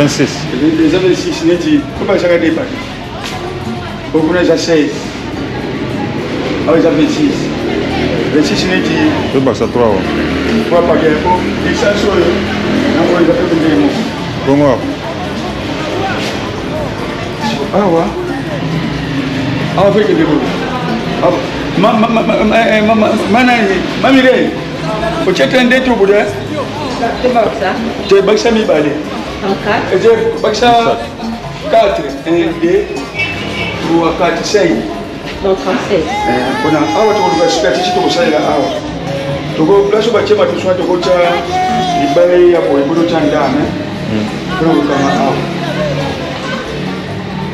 26. Les hommes de disent Au 16. Ah 26. Les disent et ça 3 Pourquoi pas vous Comment Ah ouais. Ah, des maman, maman, maman, maman, maman, bakisha eh, quatre eh, de wakati saidi bona eh, awa tokotukasikatisha tokusalela awa tokolaso bachema tuswa tokoca ibale yapo iboto ca ndame kulakukama awa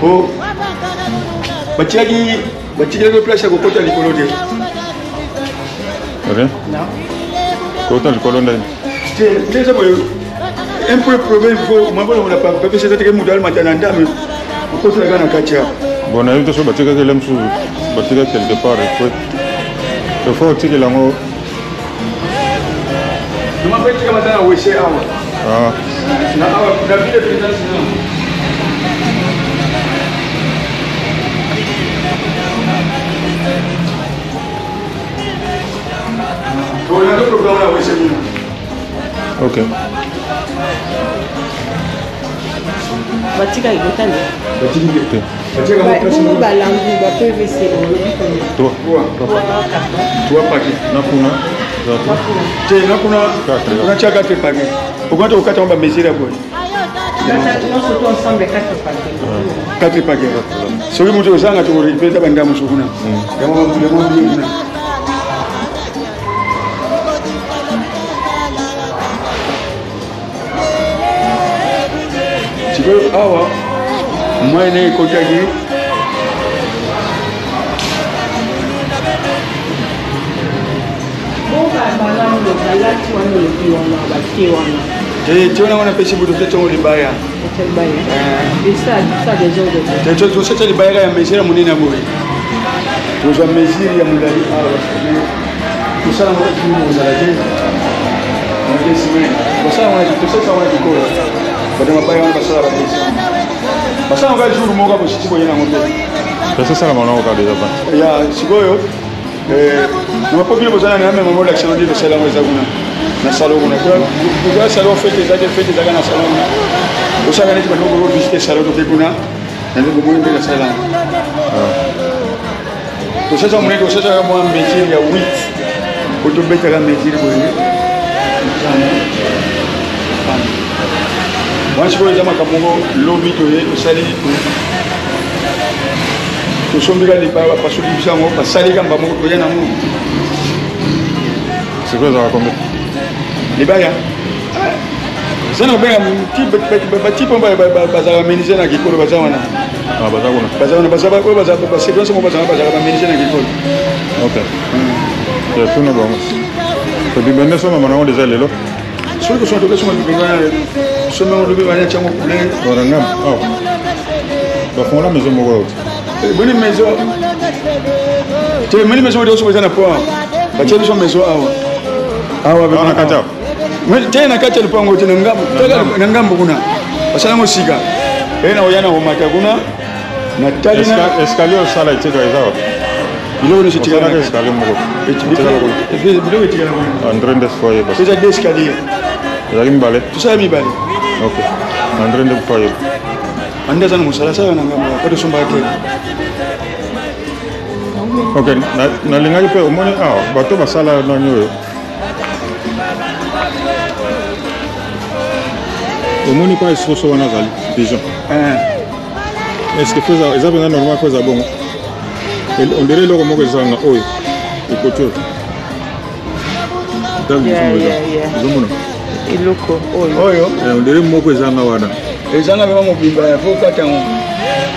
ko baciagi bacigilego plasa kokota likolo de ok kokota likolo ndani te ndeza boye un peu problème fo mabona papeseza teke mutu alimata na ndame okotelaka na kati yao bon nayebi te so batikaki ele mosusu batika quelque part efo efo otikela yango mapetika bata na wese awa na awa na bide présence Okay. batikaki kotandela batikaki te bongo balangu bapvc trois paquet na kuna te na kuna na tia quatre paquet okoki te kokata ngo bamesire boye quatre paquet soki moto ozanga tokorepeta bandamo sokuna mm. yango nde awa mwene ekotaki te wana wanapesi butu te tongo libaya te toseta libaya ya mesure ya monene ya boye tozwa mesure ya molali tosala mozala te tosala wana tosesa wana kikola bato mabaya wana basala bapesa basala nga jour moko bosisi boye nango te basosala bango ka deja pa ya sikoyo eh, na bapopile bozala na yamema bolakisa nodi basala yango eza kuna na salon kuna okoya salon fete eza te fete ezaka na salon kuna osala neti bato moko bovisite salon toke kuna na ndenge omoni ndenge asala yango ah. tosasa monene tosasaka mwa mesure ya 8 otobetaka mesure boye wana sikoyo eza makambo ngo lobi toye tosali tosombika libaa bapasoki biso yango basalika mba moko toya na mungu sikoyo ezalaka kombe libaya eza na kobenga batipe bazalaka bamenize na kikolo baza wana ah, basequence moko bazalaka bazalaka bamenize na kikolo ok tuna bango tobibende so mama nango deja lelo soki kosonga toke songa lipengana somengo lobi bani atiango poulet wana ngambi awa bafongola maison moko yao te boni maison te moni maison oyo osokoza na port batie biso maison awa awa na kati awa te na kati ya lupango te na ngambo kuna basalango sika e na oya na komata kuna na tali na escalier osala eteka eza wa biloko nyonso etikalaekale moko biloko etikalakoa andre nde foyer eza de escalier ezali mibale tosala mibale ok andre nde foyer ande aza na mosala asala na ngambo po tosombaka te ok nalingaki mpe omoni awa bato basala nani oyo omoni mpa esoso wana azali pigeon eh. estce que eza mpenza normal mpo eza bongo ondere eloko moko ezanga oyo ekotior ezomona eloko oyo eh, ondere moko ezanga wana ezanga vrema mobimba yafo okata yango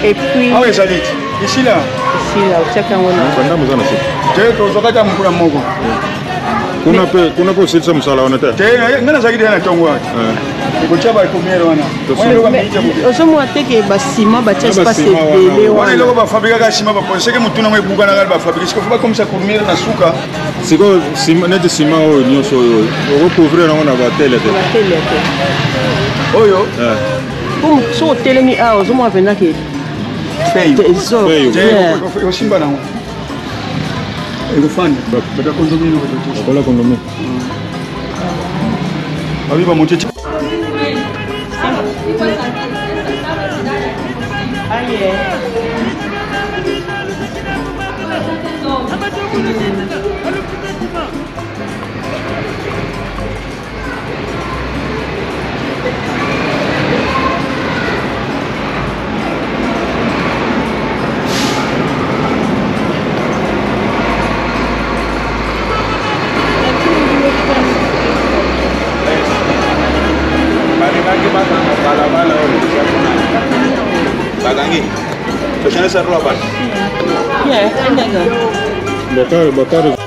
epuisawa ah ezali ti isila isila otiaka yango bandamo eza na se te tozwaka ta mokula moko kuna mpe osilisa mosala wana te te ngai nazalaki deya na ntongo wake eh. ekotya baekomere wana ozomona teke basima batya espace ebele wana eloko bafabrikaka sima baponseke motu nango ebukanaka bafabrike sikofa bakomisa komere na suka sikoyo neti sima oyo nyonso oyo okocouvrir yango na batele te oyo eh. soki otelemi awa ozomona mpenzaki osimba eh. nango ekofanda bakondomino bakondomino ah babi bamotie Bala, bala, bala, bala. dagangi. Fashionnya seru apa? Iya, enggak enggak. Batal, batal.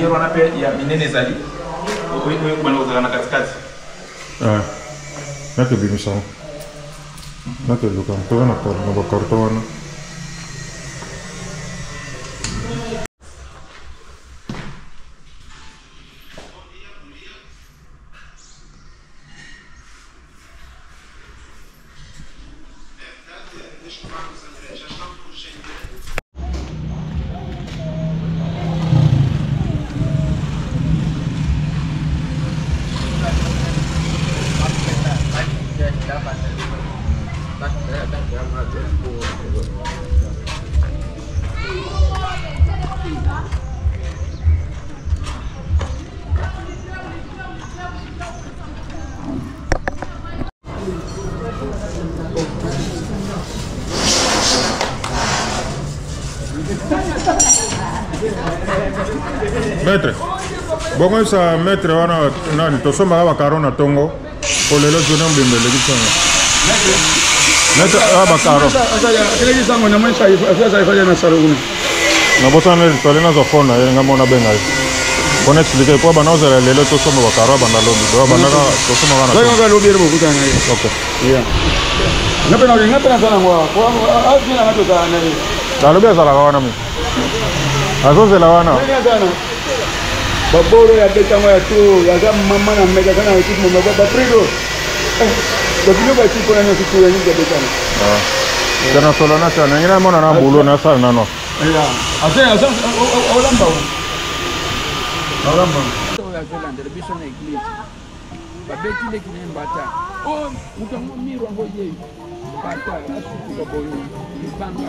yɔrɔ na pe ya minene ezali oyo kobanda kozala na katikati nakebimisao nakeluka mpe wana na bakarton wana bongo sa maître wana nani tosomaka bacaro na ntongo kolelo journé mobimba eleki ntongo maître a nabosana lisale naza fone na ye nga mona benga ye mpona explike po abanda ozala lelo tosomba bacaro abanda lobi do abandaka tosomaka nalobi azalaka wana mi azozela wana babolo ya betango ya to yaza mama na meka kana ekipe mama baprido eh, babiloko atipo nani okitoyani ya betango tana ah. solo na sana ngira mona na bulo na sana nano ya ase ase olamba olamba oyazolandela biso na eglise babetile kine mbata o moto yango miru yango ye bata asuku baboyo libanga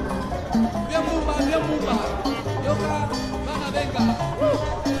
Bien Bumba, bien Bumba. Yoka, Mana, venga.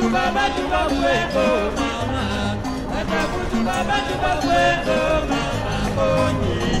Atakutu baba tubabwe oh mama Atakutu baba tubabwe oh mama Bonye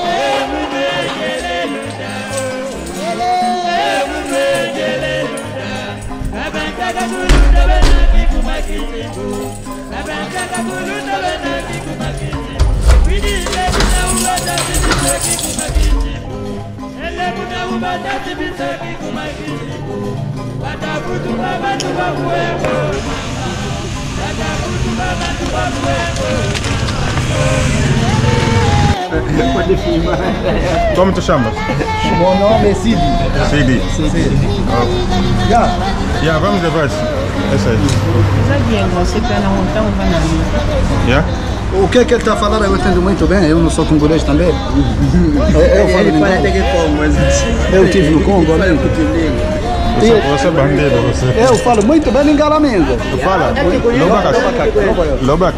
Oh, Como te chamas? Meu nome é Sidi. Sidi. Sidi. Ah. Já. Já, vamos de verso. Isso aí. você tá Já? O que é que ele está falando eu entendo muito bem, eu não sou congolês também. Eu, eu falo ele parece que é mas... Eu estive no Congo, né? Você, é você. Eu falo muito bem em Galamenda. Tu fala? Lobac. É Lobac.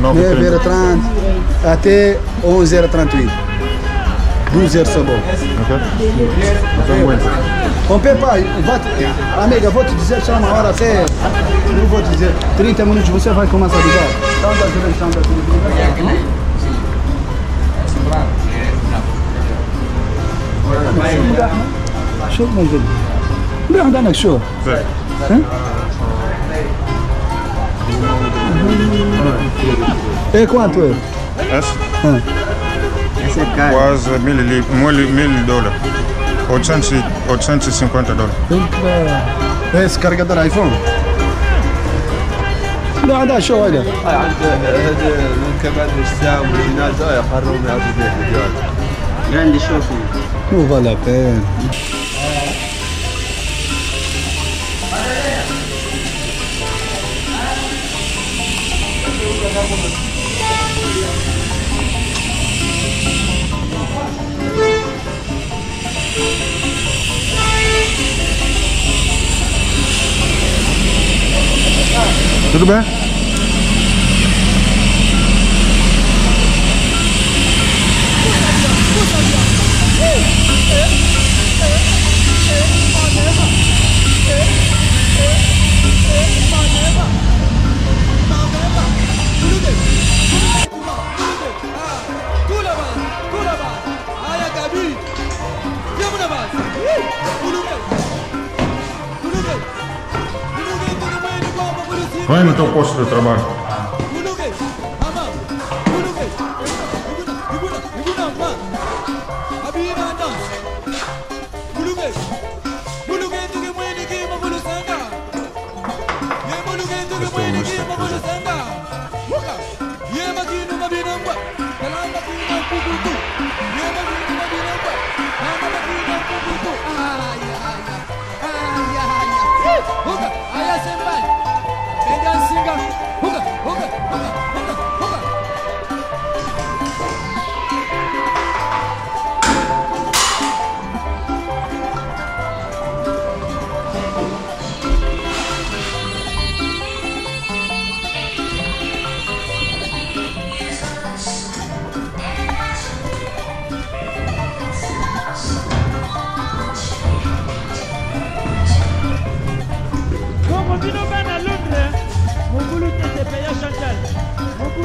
9h30 até 11h38. 12 h sabor. Ok? Então, Bom, Pepa, vou amiga, vou te dizer, já uma hora até. Não vou te dizer, 30 minutos você vai começar a ligar. Então, da direção da televisão. Show, meu filho. Não, não, é show. Sim. É quanto é? Essa? Ah. Essa é cara. Quase mil, mil, mil dólares. 800, 850 dólares. esse carregador iPhone? Não, dá, show, olha. Grande من كمان السام والناس يخربوا Tudo bem? З ну, вами после пошль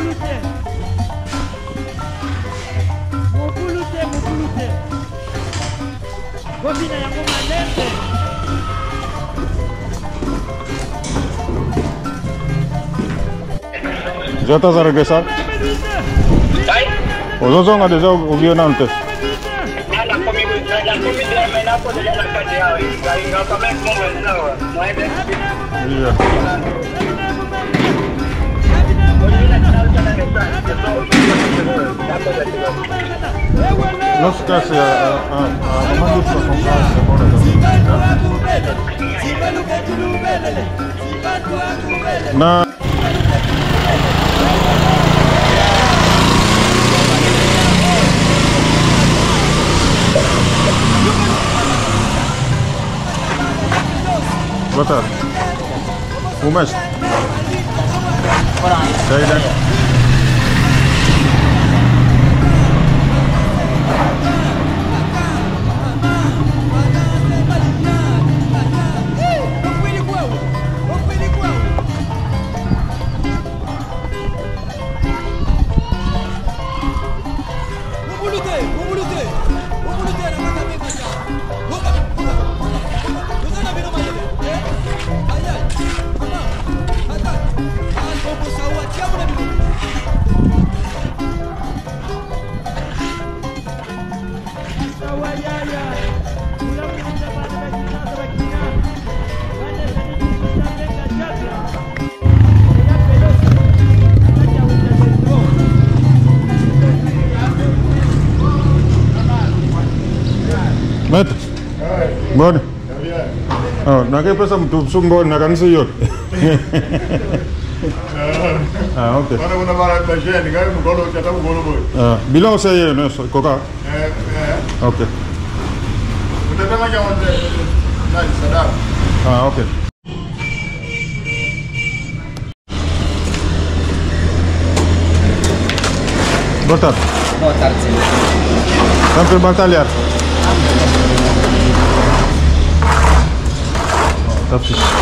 Mopulute! Mopulute, mopulute! Gobina yango malete! Já estás a regressar? Os outros vão desejar o guionante. Yeah. Los casi a, a, a mamando su acompaña se mora también. Na. Boa tarde. Como é? Sei, né? ngakepesa pesan busuku ngona nakan iyo Ah, okay. Bana una ni basheni ngai mgolo chata mgolo boy. Ah, bila useye ya, no koka. Eh, eh. Okay. Utatema jamaa eh. na sedap. Ah, okay. Boa tarde. Boa tarde, senhor. Vamos Zawsze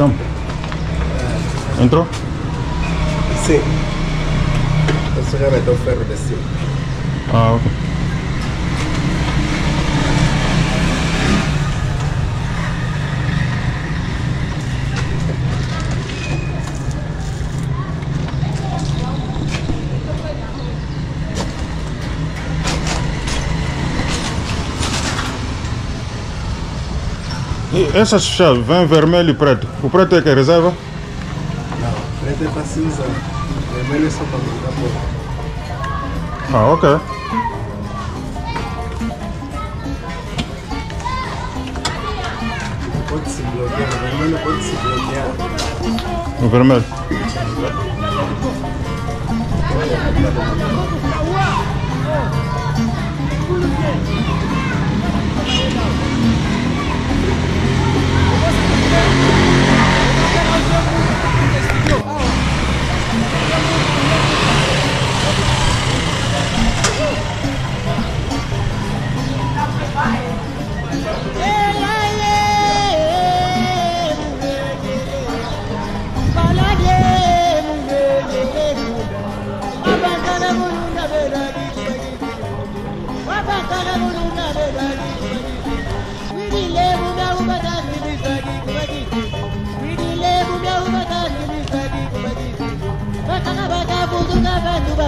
Entro? ¿Entró? Sí. Ah, ok. E essas chaves vêm vermelho e preto. O preto é que é reserva? Não, o preto é para cinza. Vermelho é só para brincar porta. Ah, ok. Pode se bloquear, o vermelho pode se bloquear. O vermelho.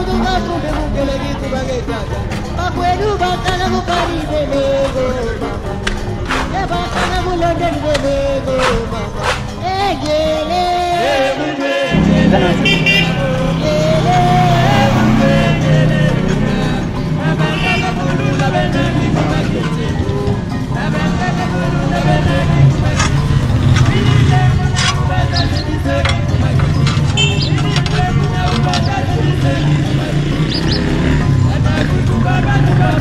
Mutunga kumbe mukele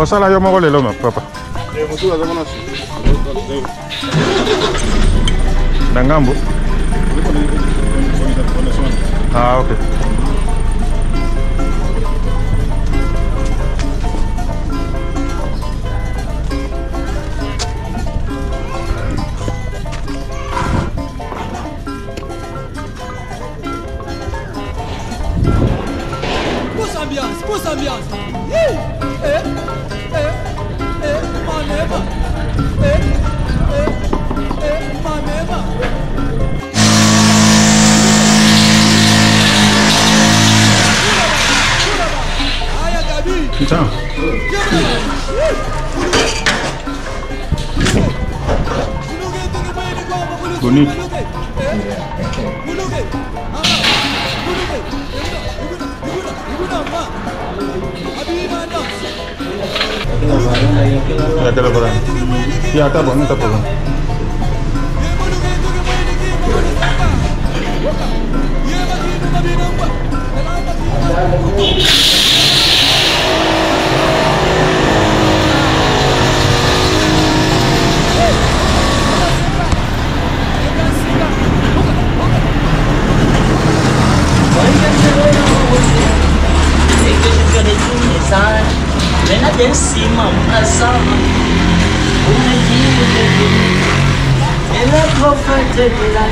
osala yo moko lelo me papa eh, na ngambu ah okay 괜찮아 눈이 Ya te lo puedo. Ya está bueno, está bueno. Yeah, simam azama de devini et le prophète de la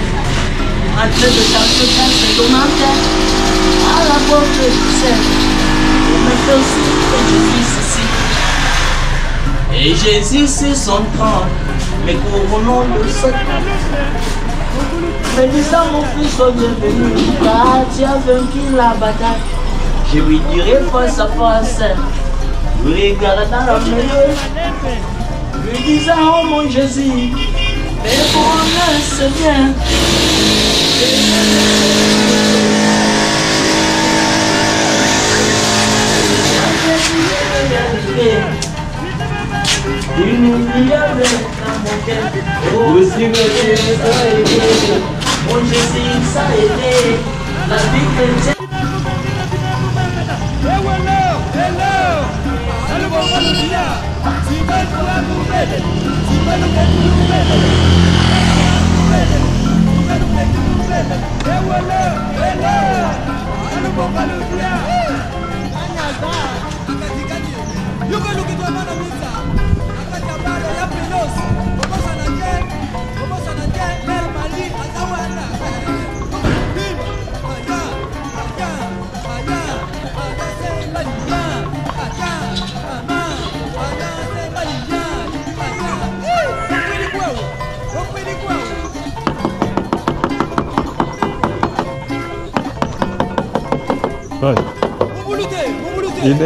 à de ta présence ton antenne à la porte du ciel Pour maintenant aussi que je vis ici et Jésus c'est son temps mais couronnons le Satan Bénissant mon fils, sois bienvenu, car tu as vaincu la bataille. Je lui dirai face à face, garde dans la mêlée, lui disant Oh mon Jésus, mais la c'est bien.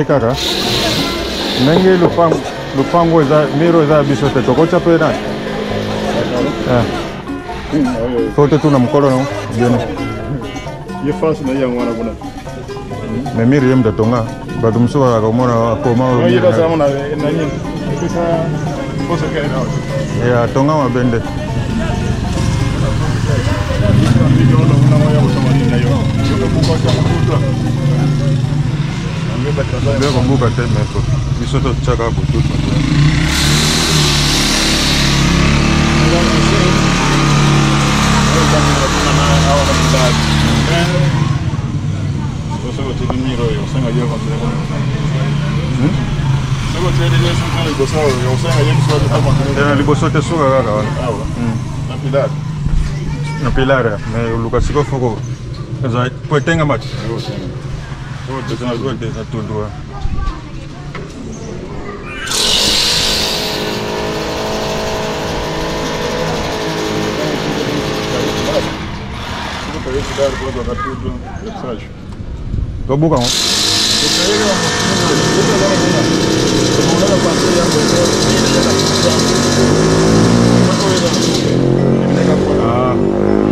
ye kaka ndenge lupango miro eza ya biso te tokotya mpe nani po te tuna mokolo no bieno ye fasi na yango wana kuna me mire ye muto tonga bato mosusu bazalaka komona akoma ya tonga mabe nde kuba te meso biso totiaka kotuta tena liboso te suka kaka wana na pilare mais oluka sikoyo foko po etengama te tondua cidade por agora, tudo, etc. Tô bugão. Eu peguei uma mochila, eu peguei uma mochila. Eu mandei uma parceria, eu peguei uma mochila. Eu peguei uma mochila.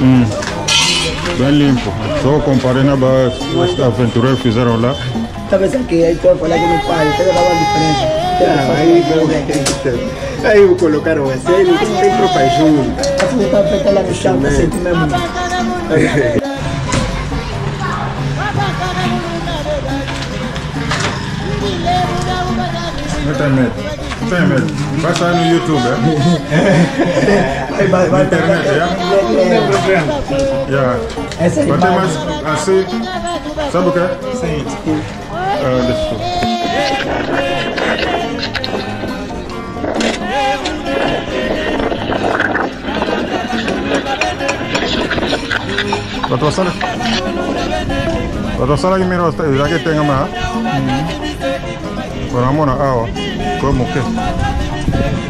Hum. Bem limpo. Só comparando as aventureiros que fizeram lá. Talvez aqui, aí estou vai falar que não faz, cada lá diferente. Aí, aí colocaram a sério, não tem tropa junto. A filha está feita lá no chão, não sei sente mesmo. Não tem medo, não tem medo. Vai sair no YouTube, é? Vai, vai, vai. Internet, vai, vai, yeah? Yeah. Essa é Mas mais assim. Sabe o que é? Sim. Ah, deixa eu. La tua sala. já que tem uma. Vamos la mona, ah, oh. como que.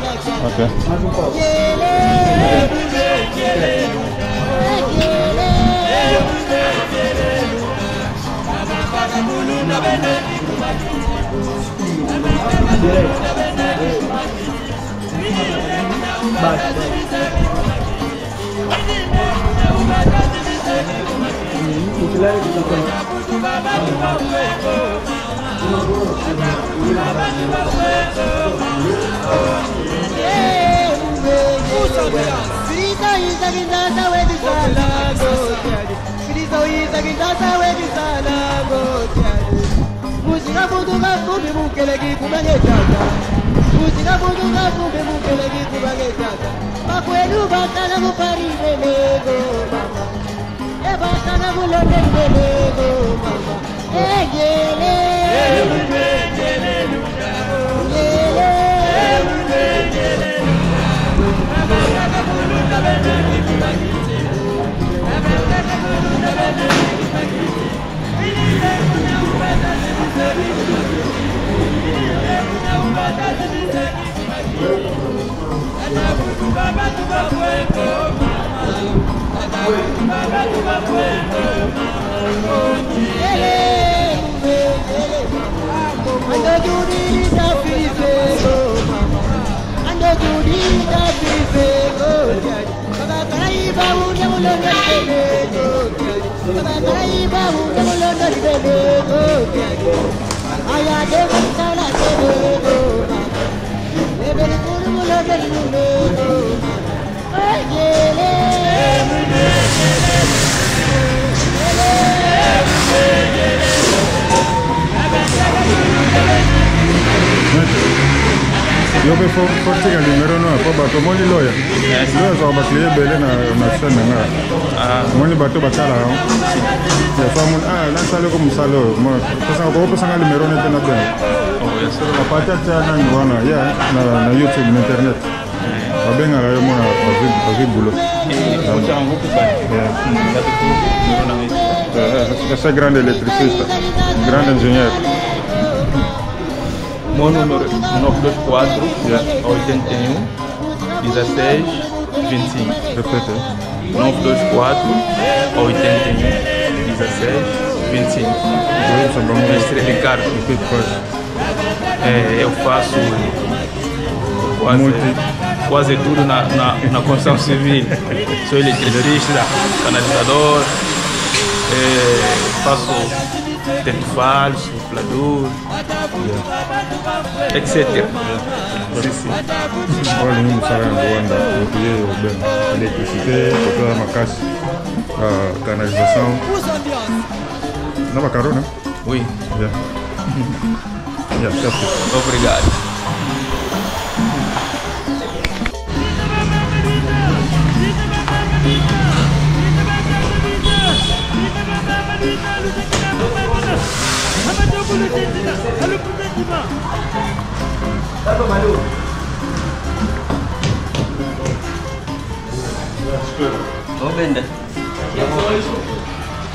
Ok. Mais um copo. Baixa. Hum, o que leva que tá com? Muzika buntu ka Every man, moni loya loya zaka baklie ebele na chaine nga ah. moni bato batala yafa moni ah, nasali ko mosala oyo pesanga kokopesanga limero ne te na bene oh, aparte atya nani wana ya na na youtube na internet eh. babengaka yo mona bazwi bulo eh, ya. eh, c'est grand électriciste grand ingénieur Meu número é 924 yeah. 81 16, 25. Repita. 924 81 16, 25. Eu sou o Mestre Ricardo. É, eu faço quase, Muito. quase tudo na, na, na construção civil. Sou eletricista, canalizador, é, faço intervalos, manipuladores, etc. Olha, não sabe ainda o que eletricidade, toda uma caixa, a canalização. Não é carona? Oui. Yeah. yeah, Obrigado. Robende.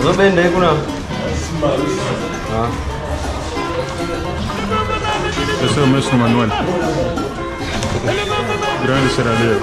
Robende kuna. Ah. Esse é o mestre Manuel. Grande seralheiro.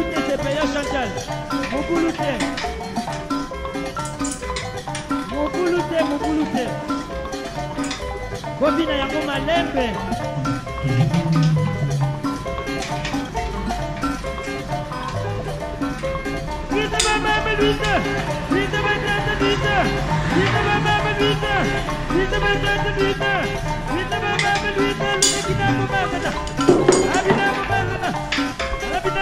Coulouten, c'est payé Chantal. Mon Coulouten. Mon Coulouten, mon Coulouten. Kobina yango malembe. Vite, ma mère, vite. Vite, ma tête, vite. Vite, ma mère, vite. Vite, ma tête, vite. Vite, ma mère, vite. Vite, ma mère, vite. Vite, ma mère, vite.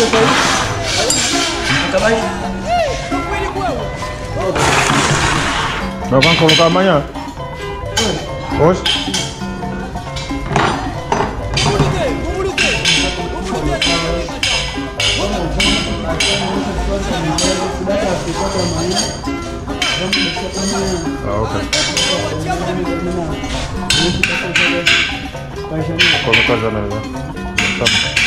Senta aí. Senta mais. Nós vamos colocar amanhã. Hoje. Ah, ok. Colocar a janela, né? Tá bom.